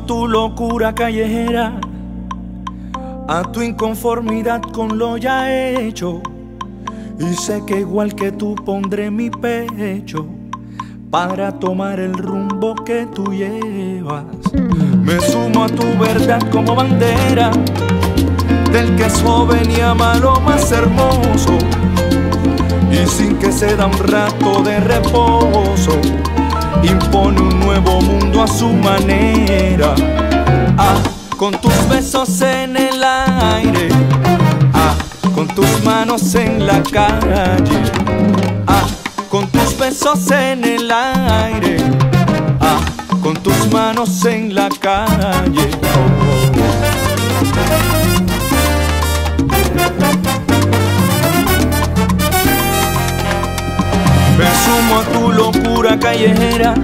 tu locura callejera, a tu inconformidad con lo ya hecho. Y sé que igual que tú pondré mi pecho para tomar el rumbo que tú llevas. Me sumo a tu verdad como bandera del que es joven y ama lo más hermoso. Y sin que se da un rato de reposo, impone un nuevo mundo a su manera. Ah, con tus besos en el aire, ah, con tus manos en la calle, ah, con tus besos en el aire, ah, con tus manos en la calle. Me callejera,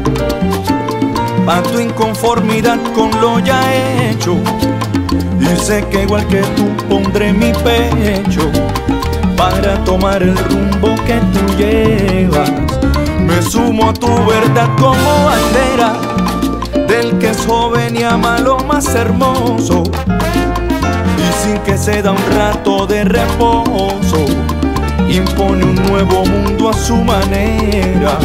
tu inconformidad con lo ya hecho. Sé que igual que tú pondré mi pecho para tomar el rumbo que tú llevas. Me sumo a tu verdad como bandera del que es joven y ama lo más hermoso. Y sin que se da un rato de reposo impone un nuevo mundo a su manera.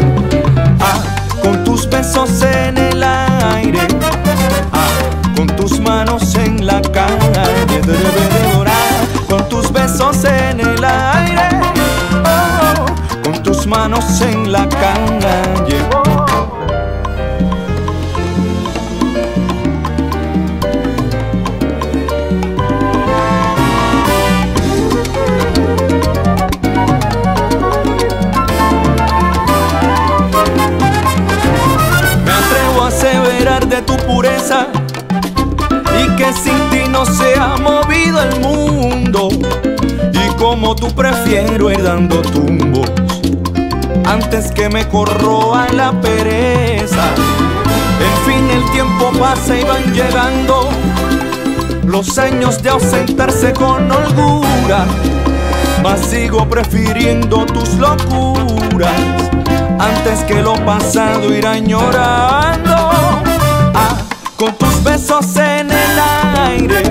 Ah, con tus besos en el aire, ah, con tus manos en la calle, con tus besos en el aire, oh, con tus manos en la calle. Y que sin ti no se ha movido el mundo. Y como tú prefiero ir dando tumbos antes que me corroa la pereza. En fin, el tiempo pasa y van llegando los años de ausentarse con holgura. Mas sigo prefiriendo tus locuras antes que lo pasado ir añorando. Con tus besos en el aire,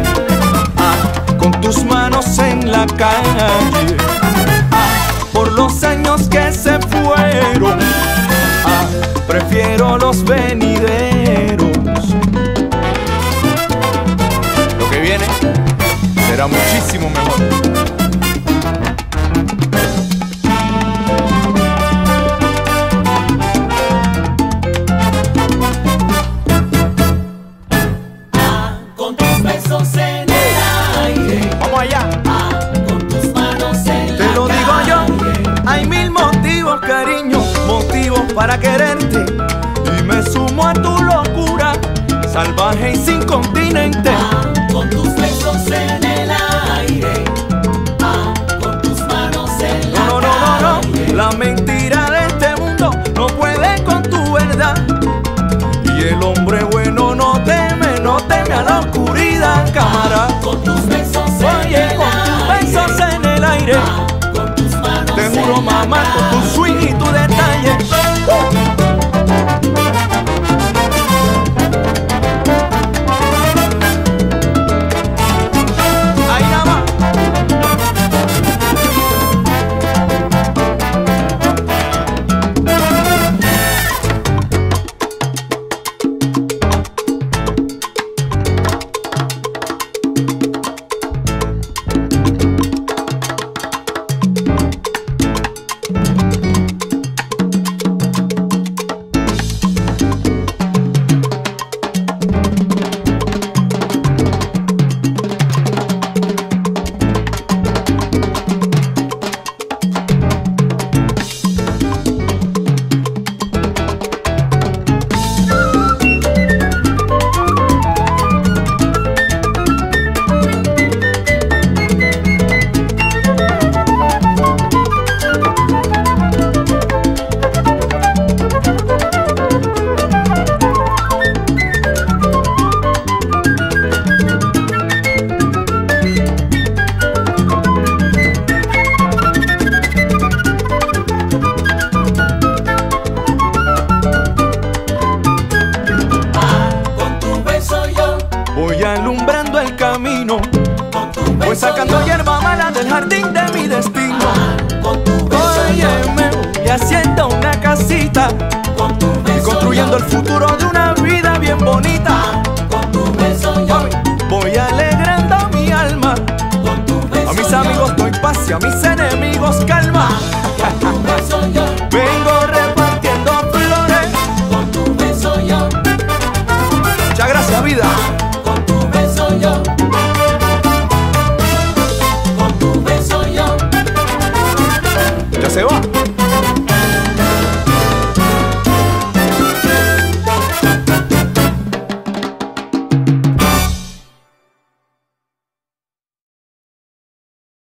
ah, con tus manos en la calle, ah, por los años que se fueron, ah, prefiero los venideros. Lo que viene será muchísimo mejor. Para quererte. Y me sumo a tu locura, salvaje y sin continente. sacando hierba mala del jardín de mi destino. Óyeme, y haciendo una casita, y construyendo el futuro de una vida bien bonita. Voy alegrando mi alma, a mis amigos doy paz y a mis seres